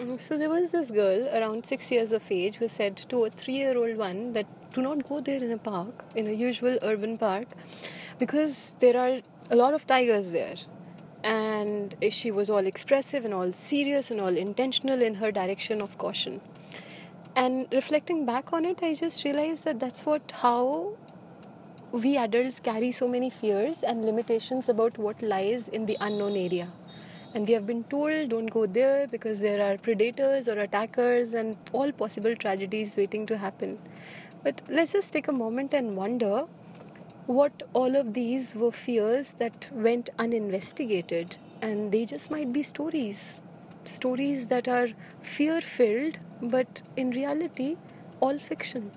Mm, So there was this girl around six years of age who said to a three-year-old one that do not go there in a park, in a usual urban park, because there are a lot of tigers there. And she was all expressive and all serious and all intentional in her direction of caution. And reflecting back on it, I just realized that that's what how we adults carry so many fears and limitations about what lies in the unknown area. And we have been told don't go there because there are predators or attackers and all possible tragedies waiting to happen. But let's just take a moment and wonder what all of these were fears that went uninvestigated and they just might be stories. Stories that are fear filled, but in reality, all fiction.